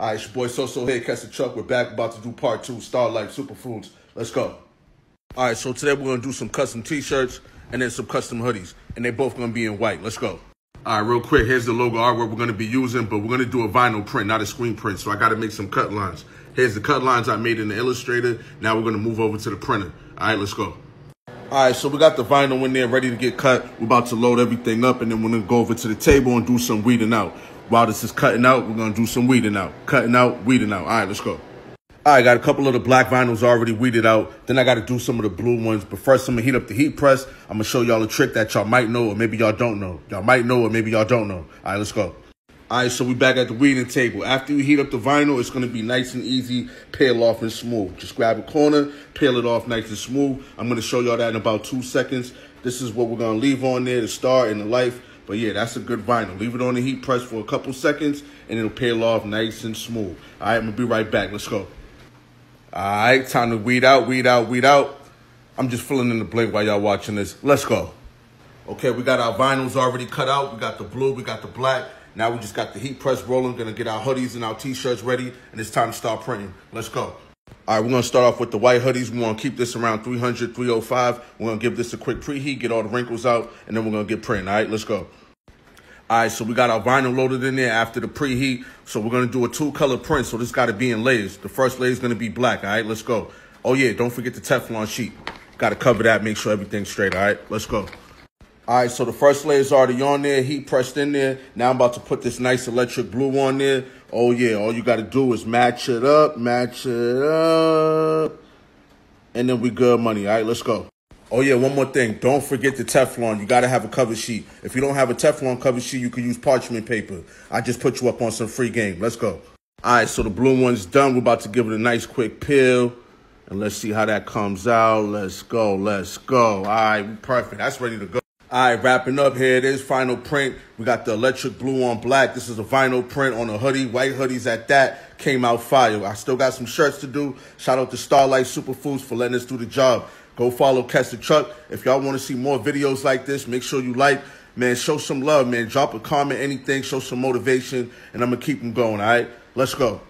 All right, your boy Soso here, Catch the Truck. We're back about to do part two, StarLife SuperFoods. Let's go. All right, so today we're gonna do some custom t-shirts and then some custom hoodies. And they're both gonna be in white. Let's go. All right, real quick, here's the logo artwork we're gonna be using, but we're gonna do a vinyl print, not a screen print. So I gotta make some cut lines. Here's the cut lines I made in the Illustrator. Now we're gonna move over to the printer. All right, let's go. All right, so we got the vinyl in there ready to get cut. We're about to load everything up and then we're gonna go over to the table and do some weeding out. While this is cutting out, we're gonna do some weeding out. Cutting out, weeding out. All right, let's go. All right, got a couple of the black vinyls already weeded out. Then I got to do some of the blue ones. But first, I'm going to heat up the heat press. I'm going to show y'all a trick that y'all might know or maybe y'all don't know. Y'all might know or maybe y'all don't know. All right, let's go. All right, so we back at the weeding table. After you heat up the vinyl, it's going to be nice and easy, peel off and smooth. Just grab a corner, peel it off nice and smooth. I'm going to show y'all that in about two seconds. This is what we're going to leave on there to start in the life. But yeah, that's a good vinyl. Leave it on the heat press for a couple seconds, and it'll peel off nice and smooth. All right, I'm going to be right back. Let's go. All right, time to weed out, weed out, weed out. I'm just filling in the blank while y'all watching this. Let's go. Okay, we got our vinyls already cut out. We got the blue, we got the black. Now we just got the heat press rolling. Gonna get our hoodies and our t-shirts ready, and it's time to start printing. Let's go. All right, we're gonna start off with the white hoodies. We're gonna keep this around 300, 305. We're gonna give this a quick preheat, get all the wrinkles out, and then we're gonna get printing. All right, let's go. All right, so we got our vinyl loaded in there after the preheat. So we're to do a two-color print, so this got to be in layers. The first layer is to be black, all right? Let's go. Oh, yeah, don't forget the Teflon sheet. Got to cover that, make sure everything's straight, all right? Let's go. All right, so the first layer is already on there, heat pressed in there. Now I'm about to put this nice electric blue on there. Oh, yeah, all you got to do is match it up, match it up. And then we good money, all right? Let's go. Oh yeah, one more thing. Don't forget the Teflon. You gotta have a cover sheet. If you don't have a Teflon cover sheet, you can use parchment paper. I just put you up on some free game. Let's go. All right, so the blue one's done. We're about to give it a nice quick peel. And let's see how that comes out. Let's go, let's go. All right, perfect. That's ready to go. All right, wrapping up here. It is final print. We got the electric blue on black. This is a vinyl print on a hoodie. White hoodies at that. Came out fire. I still got some shirts to do. Shout out to StarLife SuperFoods for letting us do the job. Go follow Catch the Truck. If y'all want to see more videos like this, make sure you like. Man, show some love, man. Drop a comment, anything. Show some motivation. And I'm going to keep them going, all right? Let's go.